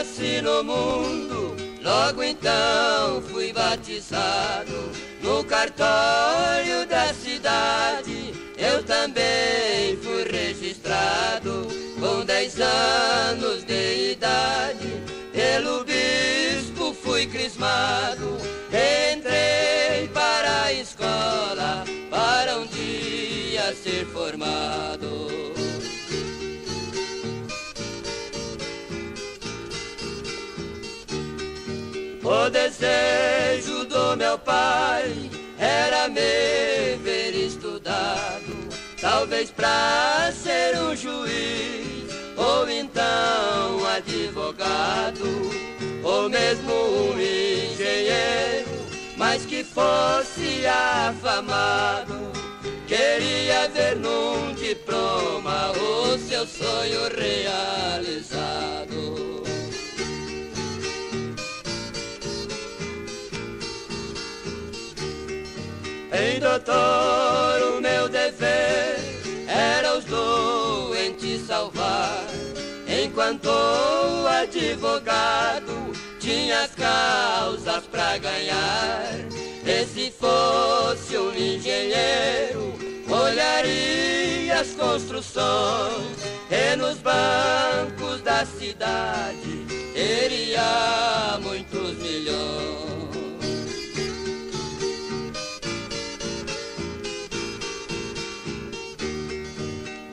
nasci no mundo, logo então fui batizado no cartório da cidade. Eu também fui registrado com dez anos de idade. Pelo bispo fui crismado, entrei para a escola para um dia ser formado. O desejo do meu pai era me ver estudado, talvez pra ser um juiz ou então advogado, ou mesmo um engenheiro, mas que fosse afamado. Queria ver num diploma o seu sonho realizado. Ei, doutor, o meu dever era os doentes salvar. Enquanto o advogado tinha as causas pra ganhar. E se fosse um engenheiro, olharia as construções. E nos bancos da cidade teria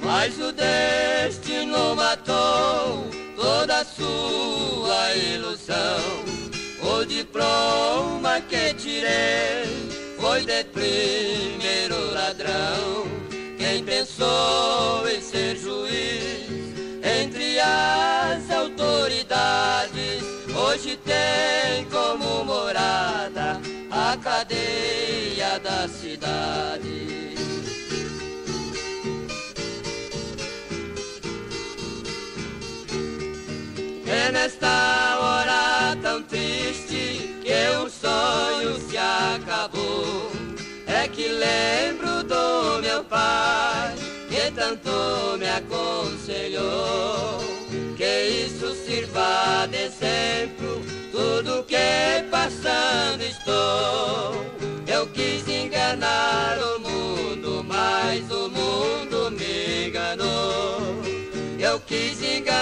Mas o destino matou toda a sua ilusão. O diploma que tirei foi de primeiro ladrão. Quem pensou em ser juiz entre as autoridades, hoje tem como morada a cadeia da cidade. É nesta hora tão triste que um sonho se acabou. É que lembro do meu pai que tanto me aconselhou. Que isso sirva de exemplo, tudo que passando estou. Eu quis enganar o mundo, mas o mundo me enganou. Eu quis enganar o